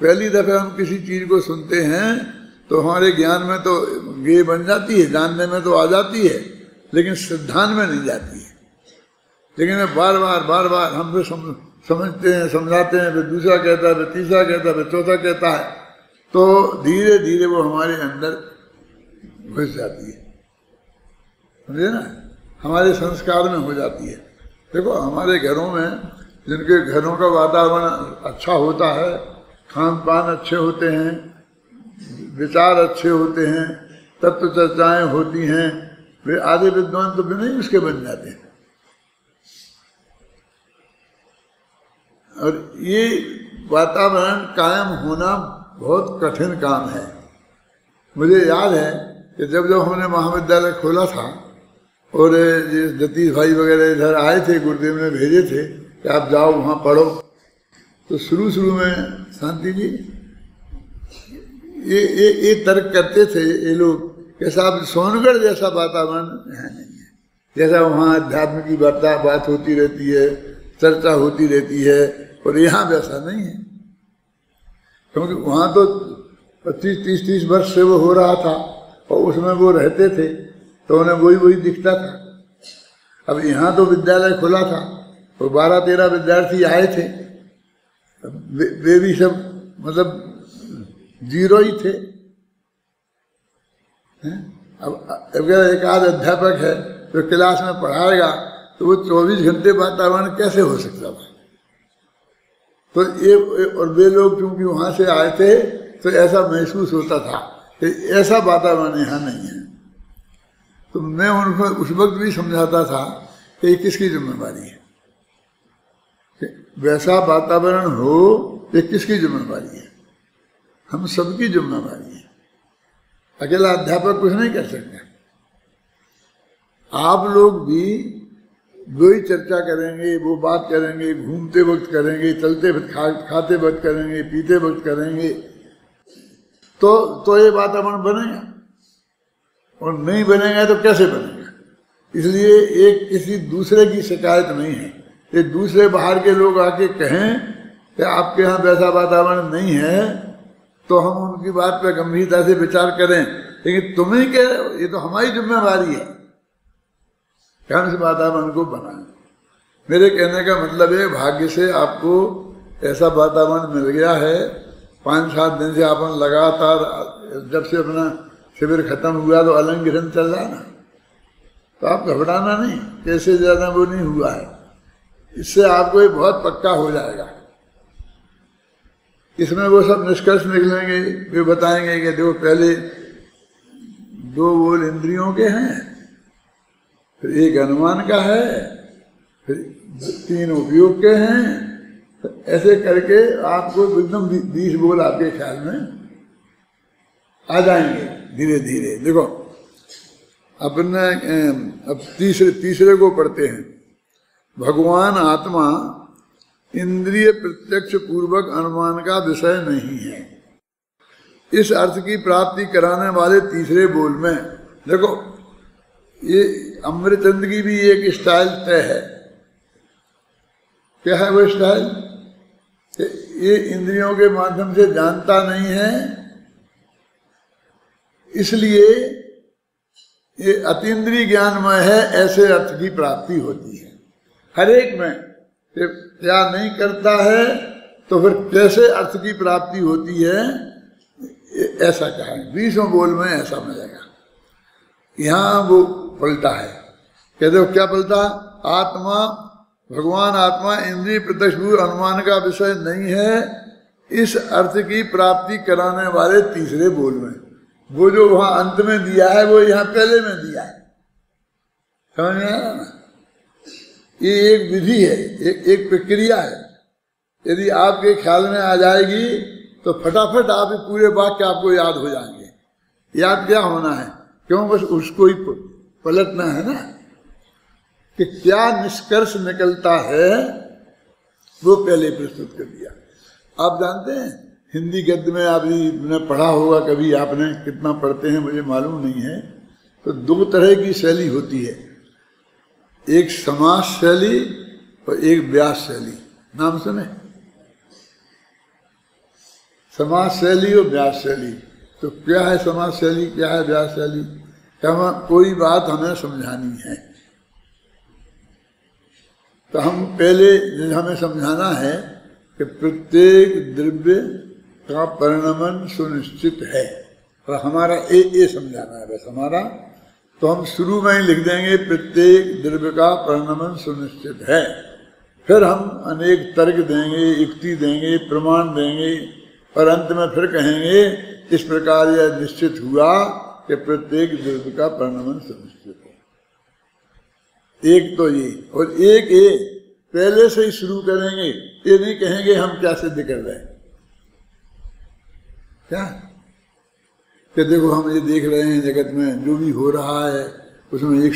पहली दफे हम किसी चीज़ को सुनते हैं तो हमारे ज्ञान में तो ये बन जाती है, जानने में तो आ जाती है, लेकिन सिद्धांत में नहीं जाती है। लेकिन बार बार बार बार हम फिर समझते हैं, समझाते हैं, फिर दूसरा कहता है, फिर तीसरा कहता है, फिर चौथा कहता है तो धीरे धीरे वो हमारे अंदर घुस जाती है। समझे ना? हमारे संस्कार में हो जाती है। देखो, हमारे घरों में जिनके घरों का वातावरण अच्छा होता है खान पान अच्छे होते हैं, विचार अच्छे होते हैं, तत्व चर्चाएँ होती हैं, वे आधे विद्वान तो बिना ही उसके बन जाते हैं। और ये वातावरण कायम होना बहुत कठिन काम है। मुझे याद है कि जब जब हमने महाविद्यालय खोला था और जतीश भाई वगैरह इधर आए थे, गुरुदेव ने भेजे थे कि आप जाओ, वहाँ पढ़ो। तो शुरू शुरू में शांति जी, ये ये ये तर्क करते थे, ये लोग कि साहब सोनगढ़ जैसा वातावरण यहाँ नहीं है। जैसा वहाँ अध्यात्म की वार्ता, बात होती रहती है, चर्चा होती रहती है, और यहाँ वैसा नहीं है। क्योंकि वहाँ तो पच्चीस, तीस तीस वर्ष से वो हो रहा था, और उसमें वो रहते थे तो उन्हें वही वही दिखता था। अब यहाँ तो विद्यालय खुला था, और बारह, तेरह विद्यार्थी आए थे वे, वे भी सब मतलब ज़ीरो ही थे। अब अगर एक आध अध्यापक है जो क्लास में पढ़ाएगा तो वो चौबीस घंटे वातावरण कैसे हो सकता था? तो ये और वे लोग क्योंकि वहाँ से आए थे तो ऐसा महसूस होता था कि ऐसा वातावरण यहाँ नहीं है। तो मैं उनको उस वक्त भी समझाता था कि किसकी जिम्मेवारी है। वैसा वातावरण हो ये किसकी जिम्मेवारी है? हम सबकी जिम्मेवारी है। अकेला अध्यापक कुछ नहीं कर सकते। आप लोग भी वही चर्चा करेंगे वो बात करेंगे घूमते वक्त करेंगे चलते वक्त खा, खाते वक्त करेंगे पीते वक्त करेंगे। तो तो ये वातावरण बनेगा। और नहीं बनेगा तो कैसे बनेगा? इसलिए एक किसी दूसरे की शिकायत नहीं है। ये दूसरे बाहर के लोग आके कहें कि आपके यहाँ वैसा वातावरण नहीं है तो हम उनकी बात पर गंभीरता से विचार करें। लेकिन तुम्हें क्या ये तो हमारी जिम्मेवारी है हम इस वातावरण को बनाए। मेरे कहने का मतलब है भाग्य से आपको ऐसा वातावरण मिल गया है पाँच सात दिन से अपन लगातार, जब से अपना शिविर खत्म हुआ तो अलंग चल रहा ना। तो आप घबराना नहीं, कैसे ज़्यादा वो नहीं हुआ है। इससे आपको ये बहुत पक्का हो जाएगा। इसमें वो सब निष्कर्ष निकलेंगे वे बताएँगे कि देखो पहले दो बोल इंद्रियों के हैं, फिर एक अनुमान का है, फिर तीन उपयोग के हैं ऐसे करके आपको एकदम बीस बोल आपके ख्याल में आ जाएँगे धीरे धीरे देखो, अपने अब तीसरे तीसरे को पढ़ते हैं। भगवान आत्मा इंद्रिय प्रत्यक्ष पूर्वक अनुमान का विषय नहीं है। इस अर्थ की प्राप्ति कराने वाले तीसरे बोल में, देखो, ये अमृतचंद की भी एक स्टाइल तय है। क्या है वो स्टाइल? ये इंद्रियों के माध्यम से जानता नहीं है, इसलिए ये अतीन्द्रिय ज्ञान में है, ऐसे अर्थ की प्राप्ति होती है। हर एक में क्या नहीं करता है तो फिर कैसे अर्थ की प्राप्ति होती है? ऐसा कहें बीसों बोल में ऐसा मिलेगा यहाँ वो पलटा है। कहते हो, क्या पलटा? आत्मा, भगवान आत्मा, इंद्रिय प्रत्यक्ष अनुमान का विषय नहीं है। इस अर्थ की प्राप्ति कराने वाले तीसरे बोल में। वो जो वहाँ अंत में दिया है, वो यहाँ पहले में दिया है। समझ में आया? ना ये एक विधि है, एक एक प्रक्रिया है। यदि आपके ख्याल में आ जाएगी तो फटाफट आप पूरे वाक्य आपको याद हो जाएँगे। याद क्या होना है? क्यों? बस उसको ही पलटना है ना? कि क्या निष्कर्ष निकलता है, वो पहले प्रस्तुत कर दिया। आप जानते हैं, हिंदी गद्य में आपने पढ़ा होगा कभी, आपने कितना पढ़ते हैं मुझे मालूम नहीं है तो दो तरह की शैली होती है। एक समास शैली और एक व्यास शैली नाम सुने? समाज शैली और व्यास शैली तो क्या है समाज शैली क्या है व्यास शैली क्या कोई बात हमें समझानी है? तो हम पहले हमें समझाना है कि प्रत्येक द्रव्य का परिणमन सुनिश्चित है। और हमारा ए ए समझाना है बस। हमारा तो हम शुरू में ही लिख देंगे, प्रत्येक द्रव्य का परिणमन सुनिश्चित है। फिर हम अनेक तर्क देंगे, युक्ति देंगे, प्रमाण देंगे, और अंत में फिर कहेंगे, इस प्रकार यह निश्चित हुआ कि प्रत्येक द्रव्य का परिणमन सुनिश्चित है। एक तो ये, और एक ये, पहले से ही शुरू करेंगे, ये नहीं कहेंगे हम क्या सिद्ध कर रहे। हैं क्या? कि देखो हम ये देख रहे हैं जगत में जो भी हो रहा है, उसमें एक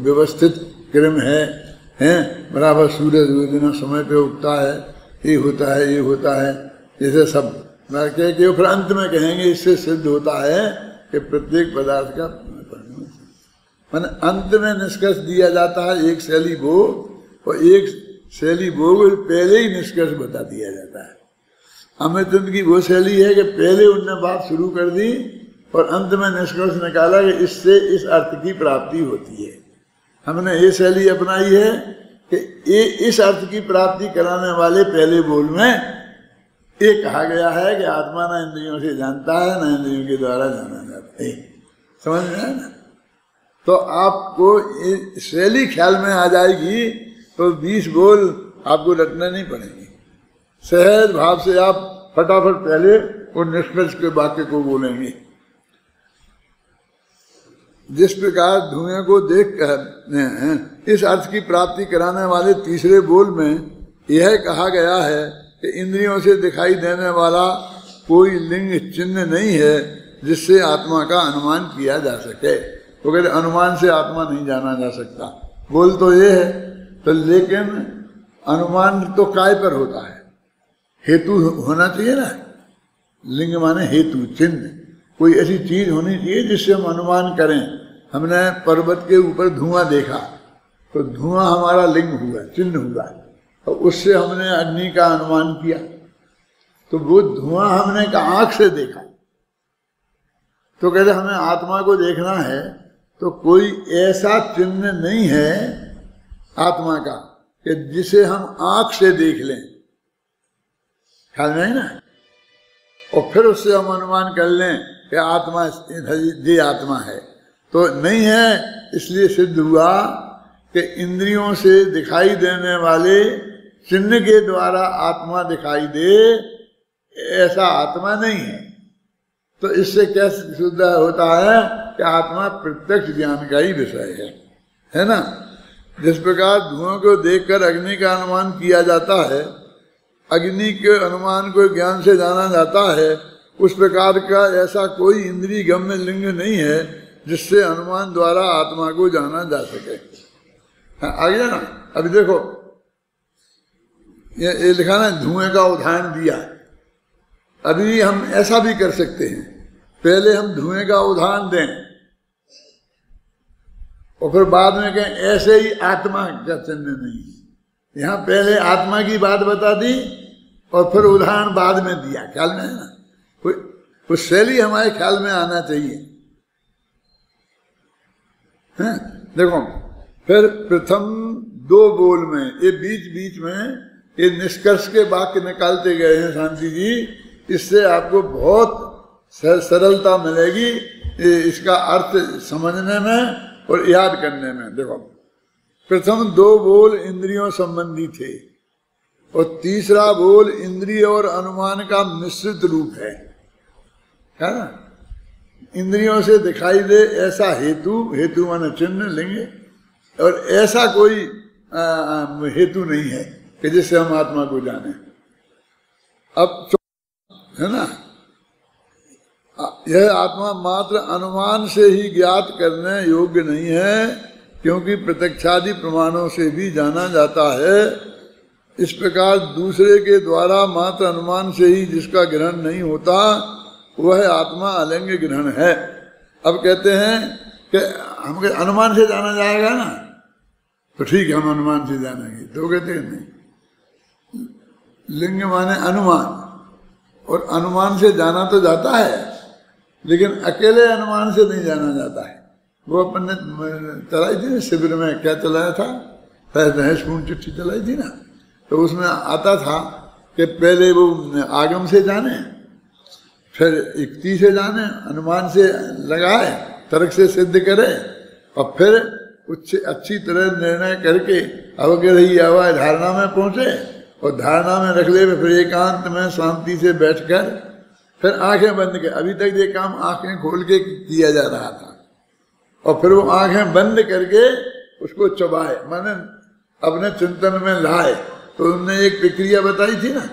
व्यवस्थित क्रम है, हैं? बराबर सूरज दिन समय पे उगता है, ये होता है, ये होता है, जैसे सब। कह के फिर अंत में कहेंगे, इससे सिद्ध होता है कि प्रत्येक पदार्थ का मान अंत में निष्कर्ष दिया जाता है, एक शैली भोग, और एक शैली भोग पहले ही निष्कर्ष बता दिया जाता है। अमृतचंद की वो शैली है कि पहले उनने बात शुरू कर दी और अंत में निष्कर्ष निकाला कि इससे इस अर्थ की प्राप्ति होती है। हमने ये शैली अपनाई है कि ये इस अर्थ की प्राप्ति कराने वाले पहले बोल में ये कहा गया है कि आत्मा ना इंद्रियों से जानता है, ना इंद्रियों के द्वारा जाना जाता है। समझ में ना? तो आपको शैली ख्याल में आ जाएगी तो बीस बोल आपको रटने नहीं पड़ेंगे। सहज भाव से आप फटाफट पहले वो निष्कर्ष के वाक्य को बोलेंगे। जिस प्रकार धुएँ को देख कर इस अर्थ की प्राप्ति कराने वाले तीसरे बोल में यह कहा गया है कि इंद्रियों से दिखाई देने वाला कोई लिंग चिन्ह नहीं है जिससे आत्मा का अनुमान किया जा सके। वो कहते अनुमान से आत्मा नहीं जाना जा सकता। बोल तो ये है तो लेकिन अनुमान तो काय पर होता है? हेतु होना चाहिए ना? लिंग माने हेतु, चिन्ह। कोई ऐसी चीज़ होनी चाहिए जिससे हम अनुमान करें, हमने पर्वत के ऊपर धुआँ देखा तो धुआँ हमारा लिंग हुआ, चिन्ह हुआ और तो उससे हमने अग्नि का अनुमान किया। तो वो धुआँ हमने का आँख से देखा। तो कहते हमें आत्मा को देखना है तो कोई ऐसा चिन्ह नहीं है आत्मा का, कि जिसे हम आँख से देख लें। ख्याल नहीं ना? और फिर उससे हम अनुमान कर लें कि आत्मा ये आत्मा है। तो नहीं है, इसलिए सिद्ध हुआ कि इंद्रियों से दिखाई देने वाले चिन्ह के द्वारा आत्मा दिखाई दे, ऐसा आत्मा नहीं है। तो इससे क्या शुद्ध होता है कि आत्मा प्रत्यक्ष ज्ञान का ही विषय है। है ना? जिस प्रकार धुआँ को देखकर अग्नि का अनुमान किया जाता है, अग्नि के अनुमान को ज्ञान से जाना जाता है उस प्रकार का ऐसा कोई इंद्रिय गम्य लिंग नहीं है जिससे अनुमान द्वारा आत्मा को जाना जा सके। हाँ, आगे ना अभी देखो ये, ये लिखा ना धुएँ का उदाहरण दिया। अभी हम ऐसा भी कर सकते हैं। पहले हम धुएँ का उदाहरण दें। और फिर बाद में कहें ऐसे ही आत्मा का चिन्ह नहीं यहाँ पहले आत्मा की बात बता दी और फिर उदाहरण बाद में दिया। ख्याल में है ना? कोई शैली हमारे ख्याल में आना चाहिए। है? देखो, फिर प्रथम दो बोल में, ये बीच बीच में, ये निष्कर्ष के वाक्य निकालते गए हैं शांति जी। इससे आपको बहुत सरलता मिलेगी इसका अर्थ समझने में और याद करने में। देखो, प्रथम दो बोल इंद्रियों संबंधी थे और तीसरा बोल इंद्रिय और अनुमान का मिश्रित रूप है। है ना? इंद्रियों से दिखाई दे, ऐसा हेतु हेतु मान चिन्ह लेंगे, और ऐसा कोई हेतु नहीं है कि जिससे हम आत्मा को जाने। अब है ना? यह आत्मा मात्र अनुमान से ही ज्ञात करने योग्य नहीं है, क्योंकि प्रत्यक्षादि प्रमाणों से भी जाना जाता है। इस प्रकार दूसरे के द्वारा मात्र अनुमान से ही जिसका ग्रहण नहीं होता वह आत्मा अलिंग ग्रहण है। अब कहते हैं कि हम अनुमान से जाना जाएगा ना? तो ठीक है, हम अनुमान से जानेंगे। तो कहते हैं, नहीं, लिंग माने अनुमान और अनुमान से जाना तो जाता है, लेकिन अकेले अनुमान से नहीं जाना जाता है। वो अपन ने चलाई थी शिविर में, क्या चलाया था? रहस्यपूर्ण चिट्ठी चलाई थी ना? तो उसमें आता था कि पहले वो आगम से जाने फिर युक्ति से जाने अनुमान से लगाए, तर्क से सिद्ध करे, और फिर उससे अच्छी तरह निर्णय करके अवग्रही आवाज़ धारणा में पहुँचे, और धारणा में रख ले, फिर एकांत में शांति से बैठकर फिर आँखें बंद कर, अभी तक ये काम आँखें खोल के किया जा रहा था। और फिर वो आँखें बंद करके उसको चबाए, मैंने अपने चिंतन में लाए। तो उनने एक प्रक्रिया बताई थी ना?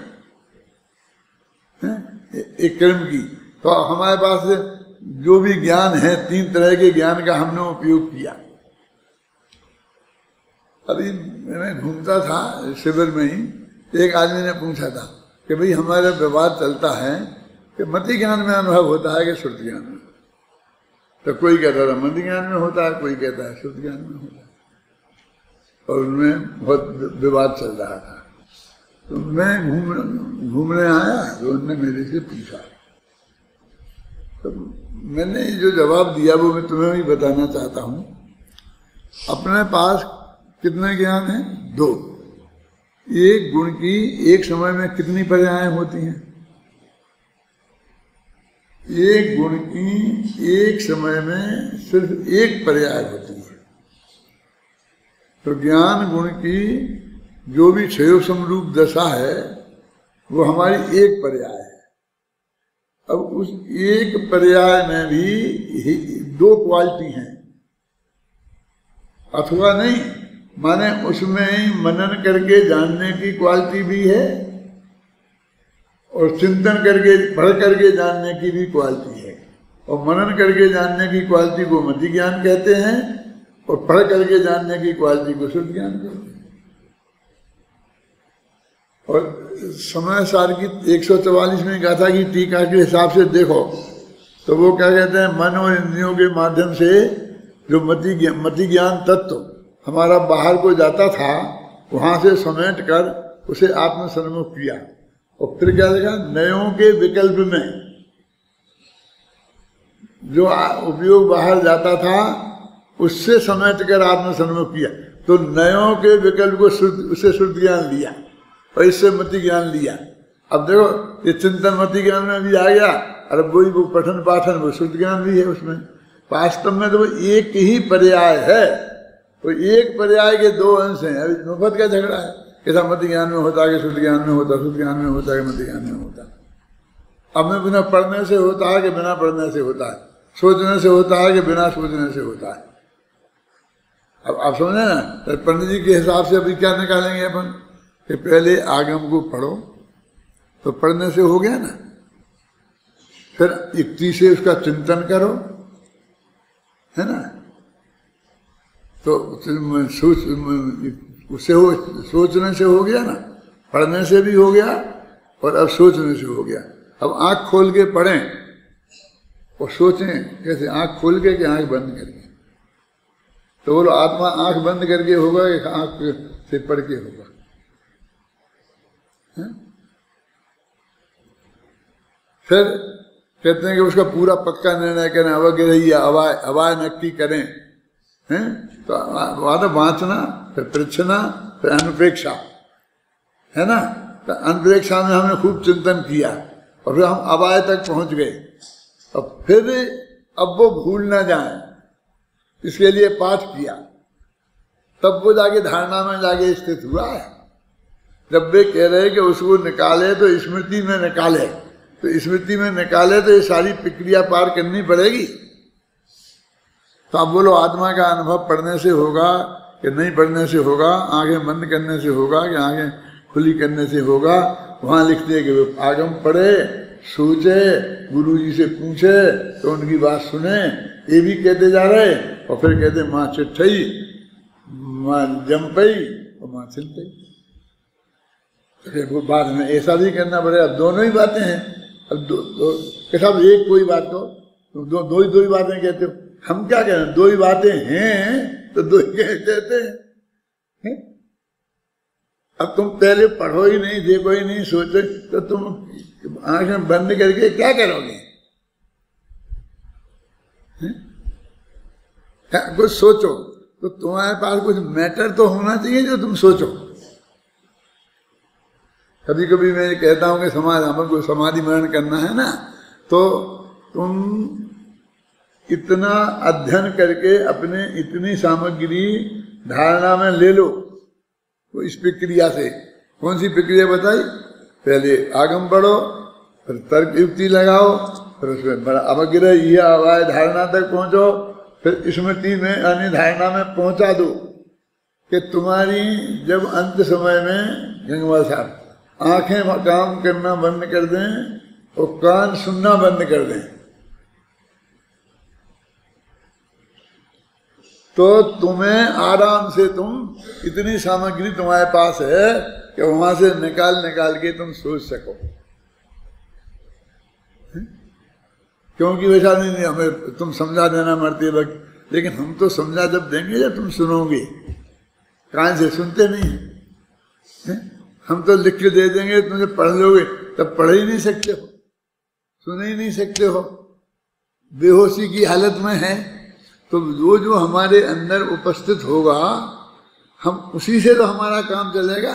एक कर्म की। तो हमारे पास जो भी ज्ञान है, तीन तरह के ज्ञान का हमने उपयोग किया। अभी मैं घूमता था, शिविर में ही एक आदमी ने पूछा था कि भाई, हमारा विवाद चलता है कि मति ज्ञान में अनुभव होता है कि शुद्ध ज्ञान में? तो कोई कहता था, मति ज्ञान में होता है, कोई कहता है शुद्ध ज्ञान में होता है। और उनमें बहुत विवाद चल रहा था। तो मैं घूम घूमने आया तो उनने मेरे से पूछा। तो मैंने जो जवाब दिया, वो मैं तुम्हें भी बताना चाहता हूँ। अपने पास कितने ज्ञान है? दो। एक गुण की एक समय में कितनी पर्याय होती हैं? एक गुण की एक समय में सिर्फ़ एक पर्याय होती है। तो ज्ञान गुण की जो भी क्षय समरूप दशा है, वो हमारी एक पर्याय है। अब उस एक पर्याय में भी दो क्वालिटी हैं। अथवा नहीं, माने उसमें मनन करके जानने की क्वालिटी भी है और चिंतन करके पढ़ करके जानने की भी क्वालिटी है। और मनन करके जानने की क्वालिटी को मति ज्ञान कहते हैं और पढ़ करके जानने की क्वालिटी को शुद्ध ज्ञान कहते हैं। और समय सार की एक सौ चवालीसवीं गाथा की टीका के हिसाब से देखो तो वो क्या कहते हैं, मन और इंद्रियों के माध्यम से जो मति मति ज्ञान तत्व हमारा बाहर को जाता था, वहाँ से समेट कर उसे आत्म सन्मुख किया। और फिर क्या देखा, नयों के विकल्प में जो उपयोग बाहर जाता था, उससे समेट कर आत्म सन्मुख किया। तो नयों के विकल्प को शुद्ध, उसे शुद्ध ज्ञान लिया और इससे मति ज्ञान लिया। अब देखो, ये चिंतन मति ज्ञान में भी आ गया, और वही वो पठन पाठन, वो शुद्ध ज्ञान भी है उसमें। वास्तव में तो वो एक ही पर्याय है। तो एक पर्याय के दो अंश हैं। अभी मुफत का झगड़ा है कैसा मति ज्ञान में होता, कि शुद्ध ज्ञान में होता, शुद्ध ज्ञान में होता, कि मति ज्ञान में होता। अब में बिना पढ़ने से होता है, कि बिना पढ़ने से होता है। सोचने से होता है, कि बिना सोचने से होता है। अब आप समझे ना तो पंडित जी के हिसाब से अभी क्या निकालेंगे अपन? कि पहले आगम को पढ़ो तो पढ़ने से हो गया ना। फिर युक्ति से उसका चिंतन करो, है ना। तो सोच उससे हो, सोचने से हो गया ना, पढ़ने से भी हो गया और अब सोचने से हो गया। अब आँख खोल के पढ़ें और सोचें, कैसे आँख खोल के कि आँख बंद करके। तो बोलो, आत्मा आँख बंद करके होगा कि आँख से पढ़ के होगा? फिर कहते हैं कि उसका पूरा पक्का निर्णय करें अवग्रही अवाय अवाय नक्की करें, हैं? तो वादा वाँचना, फिर परीक्षना फिर अनुप्रेक्षा, है ना? तो अनुप्रेक्षा में हमने खूब चिंतन किया, और फिर हम अवाय तक पहुँच गए। और फिर अब वो भूल ना जाए, इसके लिए पाठ किया। तब वो जाके धारणा में जाके स्थित हुआ है। जब वे कह रहे कि उसको निकाले तो स्मृति में निकाले तो स्मृति में निकाले तो ये सारी प्रक्रिया पार करनी पड़ेगी। तो आप बोलो, आत्मा का अनुभव पढ़ने से होगा कि नहीं पढ़ने से होगा, आँखें बंद करने से होगा कि आँखें खुली करने से होगा? वहाँ लिखते हैं कि आगम पढ़े सोचे गुरु जी से पूछे तो उनकी बात सुने, ये भी कहते जा रहे और फिर कहते माँ चिट्ठई, माँ जम पई, और माँ छिलपई फिर वो बाद में ऐसा भी करना पड़ेगा दोनों ही बातें हैं। अब दो, दो साहब एक कोई बात तो दो दो ही दो ही बातें कहते हो। हम क्या कह रहे हैं? दो ही बातें हैं तो दो ही कहते हैं? अब तुम पहले पढ़ो ही नहीं देखो ही नहीं सोचो तो तुम आँखें बंद करके क्या करोगे? कुछ सोचो? तो तुम्हारे पास कुछ मैटर तो होना चाहिए जो तुम सोचो। कभी कभी मैं कहता हूँ कि समाज, हमें को समाधि मरण करना है ना तो तुम इतना अध्ययन करके अपने इतनी सामग्री धारणा में ले लो तो इस प्रक्रिया से। कौन सी प्रक्रिया बताई? पहले आगम बढ़ो फिर तर्क युक्ति लगाओ, फिर उसमें बड़ा अवग्रह, यह आवाज़ धारणा तक पहुंचो, फिर स्मृति में अन्य धारणा में पहुँचा दो कि तुम्हारी जब अंत समय में गंगवा साहब आँखें काम करना बंद कर दें और कान सुनना बंद कर दें। तो तुम्हें आराम से तुम इतनी सामग्री तुम्हारे पास है कि वहाँ से निकाल निकाल के तुम सोच सको। क्योंकि वैसा नहीं, हमें तुम समझा देना मरते वक्त। लेकिन हम तो समझा जब देंगे जब तुम सुनोगे? कान से सुनते नहीं है? हम तो लिख के दे देंगे तुम पढ़ लोगे, तब पढ़ ही नहीं सकते हो, सुन ही नहीं सकते हो। बेहोशी की हालत में है तो वो जो हमारे अंदर उपस्थित होगा, हम उसी से तो हमारा काम चलेगा।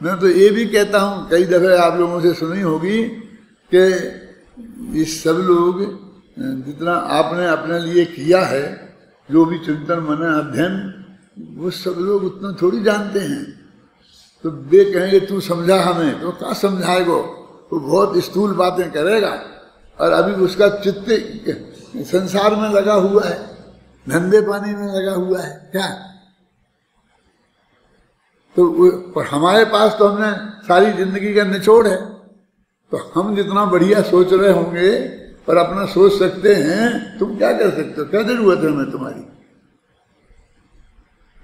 मैं तो ये भी कहता हूँ, कई दफे आप लोगों से सुनी होगी कि ये सब लोग, जितना आपने अपने लिए किया है, जो भी चिंतन मन अध्ययन वो सब लोग उतना थोड़ी जानते हैं। तो वे कहेंगे, तू समझा हमें। तो क्या समझाएगो। वो बहुत स्थूल बातें करेगा और अभी उसका चित्त संसार में लगा हुआ है, धंधे पानी में लगा हुआ है, क्या? तो हमारे पास तो हमने सारी ज़िंदगी का निचोड़ है। तो हम जितना बढ़िया सोच रहे होंगे पर अपना सोच सकते हैं, तुम क्या कर सकते हो? क्या ज़रूरत है हमें तुम्हारी?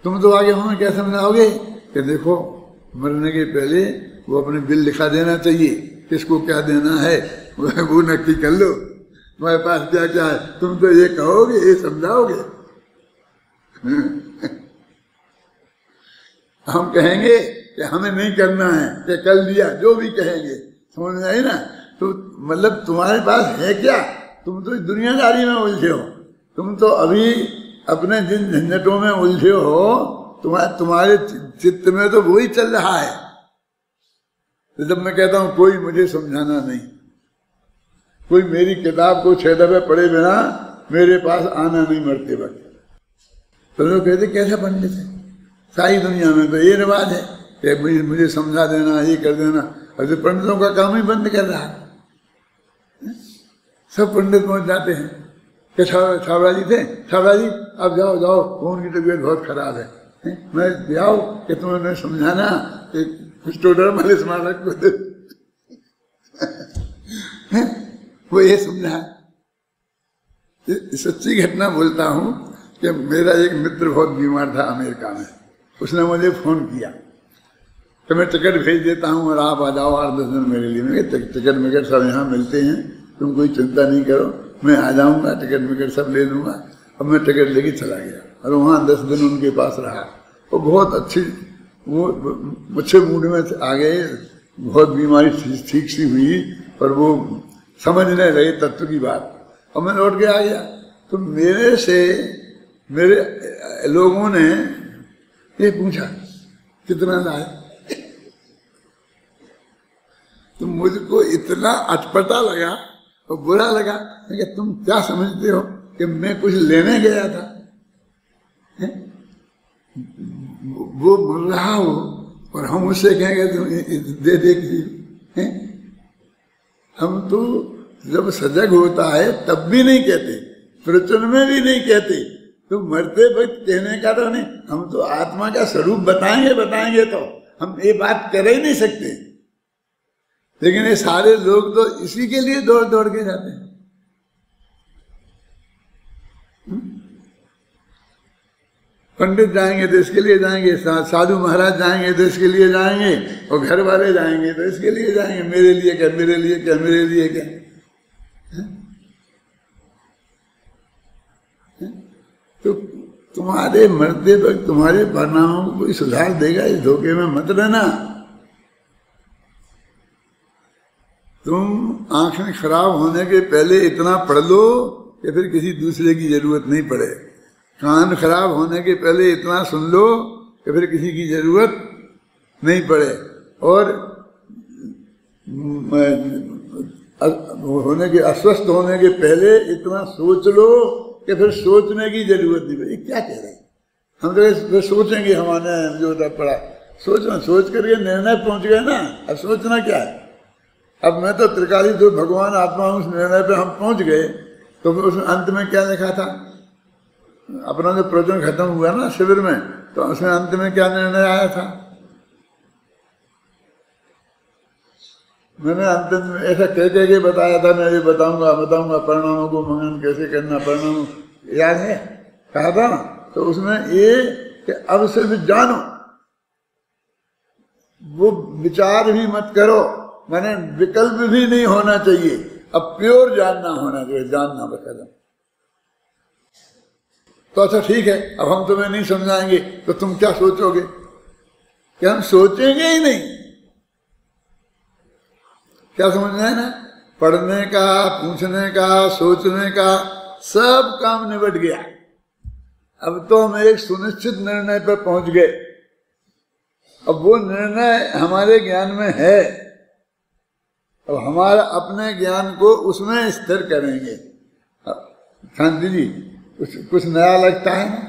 तुम तो आगे हमें क्या समझाओगे? कि देखो, मरने के पहले वो अपने बिल लिखा देना चाहिए। किसको क्या देना है? वो नक्की कर लो। तुम्हारे पास क्या क्या है? तुम तो ये कहोगे, ये समझाओगे। हम कहेंगे कि हमें नहीं करना है, कि कर दिया जो भी कहेंगे। समझ में आई ना? तो मतलब तुम्हारे पास है क्या? तुम तो दुनियादारी में उलझे हो। तुम तो अभी अपने जिन झंझटों में उलझे हो तुम्हारे तुम्हारे चित्त में तो वही चल रहा है। तो जब मैं कहता हूँ, कोई मुझे समझाना नहीं। कोई मेरी किताब को छह दफे पढ़े बिना मेरे पास आना नहीं मरते वक्त। तो लोग कहते, कैसा पंडित है? सारी दुनिया में तो ये रिवाज है कि मुझे मुझे समझा देना, ये कर देना। जो पंडितों का काम ही बंद कर रहा है। सब पंडित पहुँच जाते हैं। क्या जी थे? छावड़ा जी आप जाओ जाओ की तबीयत बहुत खराब है। मैं जाओ कि तुम्हें समझाना, कि कुछ टोडर मालिश स्मारक को वो ये समझा। सच्ची घटना बोलता हूँ कि मेरा एक मित्र बहुत बीमार था अमेरिका में। उसने मुझे फ़ोन किया तो मैं टिकट भेज देता हूँ और आप आ जाओ आठ दस दिन मेरे लिए। मैं टिकट मिकट सब यहाँ मिलते हैं, तुम कोई चिंता नहीं करो, मैं आ जाऊँगा, टिकट मिकट सब ले लूँगा। अब मैं टिकट लेके चला गया। और वहाँ दस दिन उनके पास रहा। वो बहुत अच्छी, वो अच्छे मूड में आ गए बहुत बीमारी ठीक सी हुई, पर वो समझ नहीं रहे तत्व की बात। और मैं लौट के आ गया। तो मेरे से, मेरे लोगों ने ये पूछा, कितना लाए? तो मुझको इतना अटपटा लगा और बुरा लगा। कि तुम क्या समझते हो? कि मैं कुछ लेने गया था? वो बोल रहा हो, और हम उससे कहेंगे, तुम दे दे हम तो जब सजग होता है, तब भी नहीं कहते प्रचन में भी नहीं कहते। तो मरते वक्त कहने का तो नहीं, हम तो आत्मा का स्वरूप बताएँगे बताएँगे तो हम ये बात कर ही नहीं सकते। लेकिन ये सारे लोग तो इसी के लिए दौड़ दौड़ के जाते हैं। पंडित जाएँगे तो इसके लिए जाएँगे साधु महाराज जाएँगे तो इसके लिए जाएँगे, और घर वाले जाएँगे तो इसके लिए जाएँगे, मेरे लिए क्या, मेरे लिए क्या, मेरे लिए क्या? तो तुम्हारे मरते वक्त तुम्हारे परिणामों को कोई सुधार देगा, इस धोखे में मत रहना। तुम आँखें खराब होने के पहले इतना पढ़ लो कि फिर किसी दूसरे की ज़रूरत नहीं पड़े। कान खराब होने के पहले इतना सुन लो कि फिर किसी की ज़रूरत नहीं पड़े। और होने के, अस्वस्थ होने के पहले इतना सोच लो कि फिर सोचने की ज़रूरत नहीं पड़े। क्या कह रहे हैं? हम तो फिर सोचेंगे, हमारे जो पड़ा। सोचना, सोच करके निर्णय पहुँच गए ना। अब सोचना क्या है? अब मैं तो त्रिकाली जो भगवान आत्मा उस निर्णय पे हम पहुँच गए। तो उस अंत में क्या लिखा था? अपना जो प्रवचन खत्म हुआ ना शिविर में तो उसमें अंत में क्या निर्णय आया था? मैंने अंत में ऐसा कह कह के बताया था, मैं ये बताऊँगा बताऊँगा, परिणामों को मंगन कैसे करना, परिणाम याद है? कहा था ना? तो उसमें ये कि अब सिर्फ़ जानो। वो विचार भी मत करो। मैंने विकल्प भी नहीं होना चाहिए। अब प्योर जानना होना चाहिए, जानना बता तो अच्छा ठीक है, अब हम तुम्हें नहीं समझाएँगे तो तुम क्या सोचोगे? कि हम सोचेंगे ही नहीं। क्या समझना है ना? पढ़ने का, पूछने का, सोचने का, सब काम निबट गया। अब तो हम एक सुनिश्चित निर्णय पर पहुँच गए। अब वो निर्णय हमारे ज्ञान में है। अब हमारा अपने ज्ञान को उसमें स्थिर करेंगे। शांति जी कुछ कुछ नया लगता है ना?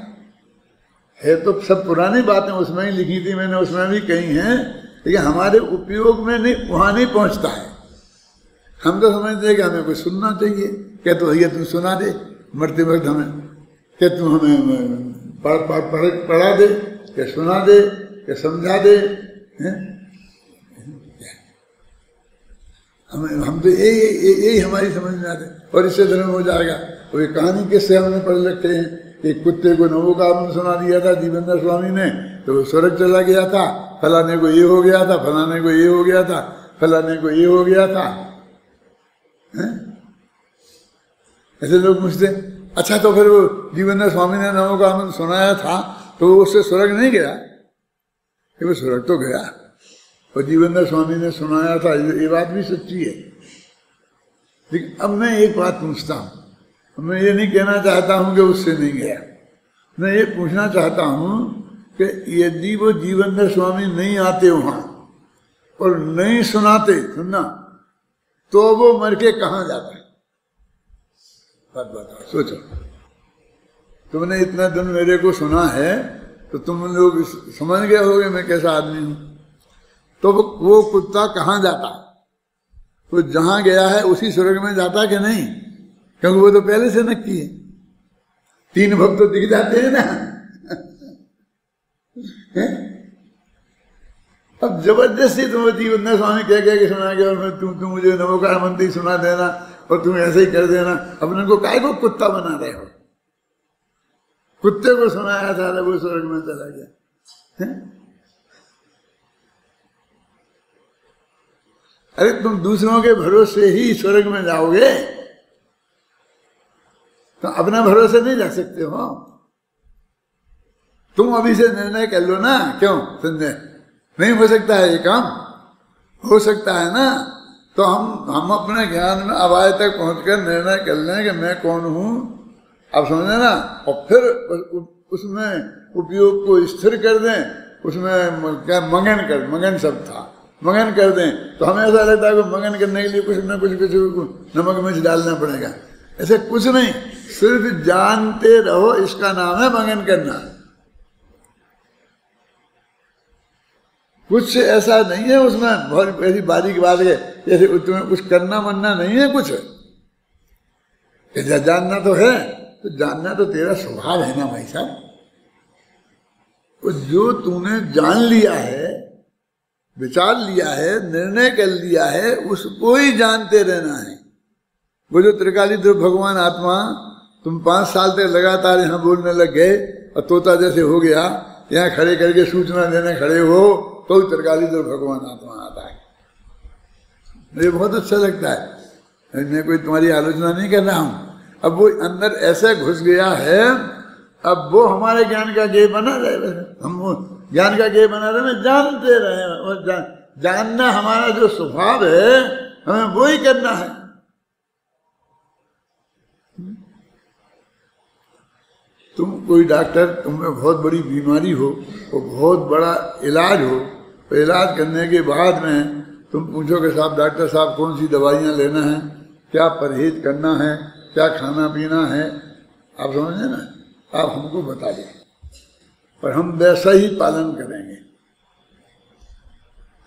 है तो सब पुरानी बातें उसमें ही लिखी थी, मैंने उसमें भी कही हैं, लेकिन हमारे उपयोग में नहीं, वहाँ नहीं पहुँचता है। हम तो समझते हैं कि हमें कुछ सुनना चाहिए। क्या तो भैया तुम सुना दे, मरते वक्त हमें। क्या तुम हमें पढ़ पढ़ पढ़, पढ़ा दे क्या सुना दे क्या समझा दे हमें, हम तो यही यही हमारी समझ में आते और इससे धर्म हो जाएगा। और ये कहानी किससे हमने पढ़ रखे हैं। एक कुत्ते को नवो का आपने सुना दिया था जीवेंद्र स्वामी ने। तो वो स्वर्ग चला गया था। फलाने को ये हो गया था, फलाने को ये हो गया था, फलाने को ये हो गया था। ऐसे लोग पूछते अच्छा तो फिर वो जीवेंद्र स्वामी ने नवो का सुनाया था तो उससे स्वर्ग नहीं गया? वो स्वर्ग तो गया। और जीवेंद्र स्वामी ने सुनाया था ये बात भी सच्ची है। लेकिन अब मैं एक बात पूछता हूँ। मैं ये नहीं कहना चाहता हूँ कि उससे नहीं गया मैं ये पूछना चाहता हूँ कि यदि वो जीवेंद्र स्वामी नहीं आते वहाँ और नहीं सुनाते सुनना तो वो मर के कहा जाता है? बात बताओ। सोचो। तुमने इतना दिन मेरे को सुना है तो तुम लोग समझ गए होगे मैं कैसा आदमी हूँ। तो वो कुत्ता कहाँ जाता? वो जहाँ गया है उसी स्वर्ग में जाता कि नहीं? क्योंकि वो तो पहले से नक्की है। तीन भक्त तो दिख जाते हैं ना। अब ज़बरदस्ती तुम जीवन स्वामी कह कह के सुना के और तुम तुम मुझे नवोकार मंत्री सुना देना और तुम ऐसे ही कर देना। अपने को काय को कुत्ता बना रहे हो? कुत्ते को सुनाया था वो स्वर्ग में चला गया। है? अरे तुम दूसरों के भरोसे ही स्वर्ग में जाओगे। तो अपना भरोसे नहीं जा सकते हो। तुम अभी से निर्णय कर लो ना, क्यों? संजय नहीं, हो सकता है ये काम। हो सकता है ना? तो हम हम अपने ज्ञान में आवाज़ तक पहुंचकर निर्णय कर लें कि मैं कौन हूँ। आप समझे ना? और फिर उसमें उपयोग को स्थिर कर दें। उसमें मगन कर, मगन शब्द था। मगन कर दें। तो हमें ऐसा लगता है कि मगन करने के लिए कुछ ना कुछ कुछ नमक मिर्च डालना पड़ेगा। ऐसे कुछ नहीं, सिर्फ़ जानते रहो इसका नाम है मगन करना। कुछ ऐसा नहीं है उसमें, बहुत ऐसी बारीक बात है, जैसे तुम्हें कुछ करना मनना नहीं है कुछ। ऐसा जानना तो है तो जानना तो तेरा स्वभाव है ना भाई साहब। तो जो तूने जान लिया है, विचार लिया है, निर्णय कर लिया है, उसको ही जानते रहना है। वो जो त्रिकाली ध्रुव भगवान आत्मा तुम पाँच साल तक लगातार यहाँ बोलने लग गए और तोता जैसे हो गया यहाँ खड़े करके सूचना देने खड़े हो तो त्रिकाली ध्रुव भगवान आत्मा आता है। मुझे बहुत अच्छा लगता है। मैं कोई तुम्हारी आलोचना नहीं कर रहा हूँ। अब वो अंदर ऐसे घुस गया है अब वो हमारे ज्ञान का गेय बना रहे हम ज्ञान का गेय बना रहे जानते रहे और जान, जानना हमारा जो स्वभाव है हमें वो ही करना है। तुम कोई डॉक्टर तुम्हें बहुत बड़ी बीमारी हो और बहुत बड़ा इलाज हो तो इलाज करने के बाद में तुम पूछो कि साहब, डॉक्टर साहब कौन सी दवाइयाँ लेना है, क्या परहेज करना है, क्या खाना पीना है? आप समझे ना? आप हमको बता दें। पर हम वैसा ही पालन करेंगे।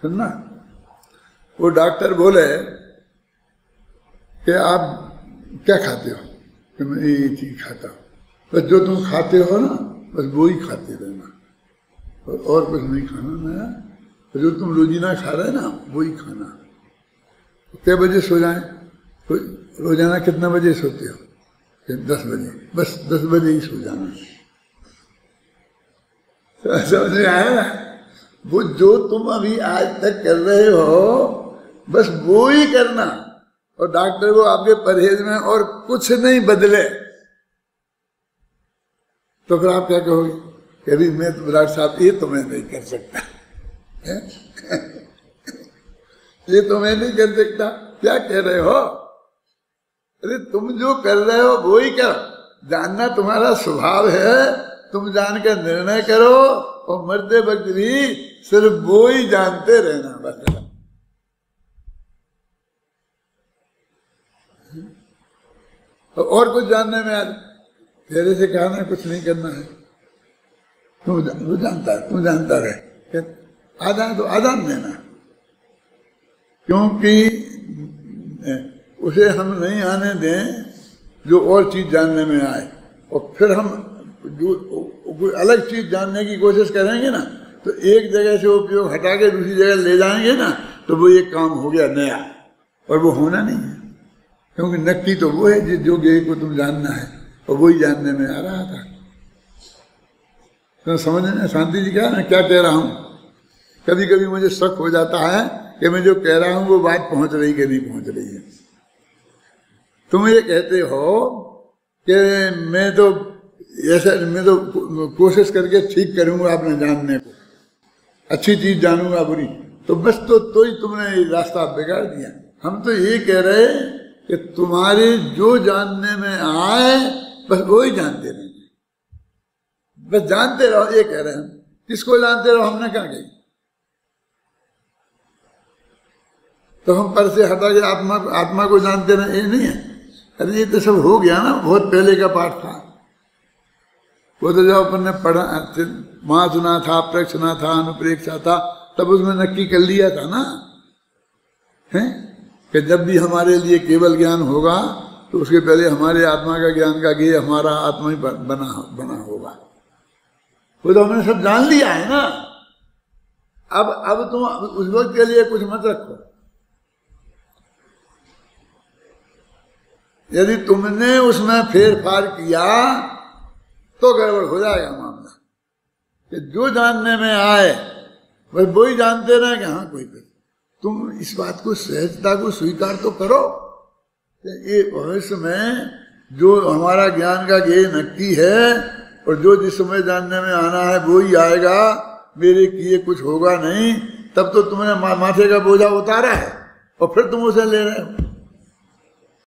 सुनना? वो डॉक्टर बोले कि आप क्या खाते हो? कि मैं ये चीज़ खाता हूँ। बस जो तुम खाते हो ना बस वो ही खाते रहना। और, और कुछ नहीं खाना नया। जो तुम रोजीना खा रहे ना वो ही खाना। कै बजे सो जाए? तो रोज़ाना कितना बजे सोते हो? दस बजे। बस दस बजे ही सो जाना। समझ में आया वो जो तुम अभी आज तक कर रहे हो बस वो ही करना। और डॉक्टर को आपके परहेज में और कुछ नहीं बदले। तो फिर आप क्या कहोगे? कि अभी मैं तो डॉक्टर साहब, ये तो मैं नहीं कर सकता। ये तो मैं नहीं कर सकता। क्या कह रहे हो? अरे तुम जो कर रहे हो वो ही करो। जानना तुम्हारा स्वभाव है। तुम जान कर निर्णय करो। और मरते वक्त भी सिर्फ़ वो ही जानते रहना बस। और कुछ जानने में आज तेरे से कहा ना कुछ नहीं करना है। तू तू जानता तू जानता रहे। आदान तो आदान देना। क्योंकि उसे हम नहीं आने दें, जो और चीज़ जानने में आए। और फिर हम कोई अलग चीज़ जानने की कोशिश करेंगे ना तो एक जगह से उपयोग हटा के दूसरी जगह ले जाएँगे ना तो वो एक काम हो गया नया। और वो होना नहीं है। क्योंकि नक्की तो वो है, जो गेय को तुम जानना है। और वही जानने में आ रहा था। तो समझ में शांति जी क्या मैं क्या कह रहा हूँ? कभी कभी मुझे शक हो जाता है कि मैं जो कह रहा हूँ, वो बात पहुँच रही कि नहीं पहुँच रही है। तुम ये कहते हो कि मैं तो ऐसा, मैं तो कोशिश करके ठीक करूँगा अपने जानने को। अच्छी चीज़ जानूँगा बुरी। तो बस तो तो ही तुमने रास्ता बिगाड़ दिया। हम तो ये कह रहे कि तुम्हारे जो जानने में आए बस वो ही जानते रहेंगे बस जानते रहो, ये कह रहे हैं किसको जानते रहो, हमने कहा कही? तो हम पर से हटा के आत्मा आत्मा को जानते रहे, ये नहीं है। अरे ये तो सब हो गया ना, बहुत पहले का पाठ था। वो तो जब अपन ने पढ़ा वहाँ सुना था प्रेक्षणा था, अनुप्रेक्षा था, तब उसमें नक्की कर लिया था ना। है? कि जब भी हमारे लिए केवल ज्ञान होगा तो उसके पहले हमारे आत्मा का ज्ञान का गेय हमारा आत्मा ही बना बना होगा। वो तो हमने सब जान लिया है ना। अब अब तुम उस वक्त के लिए कुछ मत रखो। यदि तुमने उसमें फेरफार किया तो गड़बड़ हो जाएगा मामला। कि जो जानने में आए, वही वो ही जानते रहे कि हाँ कोई कोई तुम इस बात को सहजता को स्वीकार तो करो। ये भविष्य में जो हमारा ज्ञान का ज्ञ नक्की है और जो जिस समय जानने में आना है वो ही आएगा, मेरे किए कुछ होगा नहीं, तब तो तुमने माथे का बोझा उतारा है और फिर तुम उसे ले रहे हो।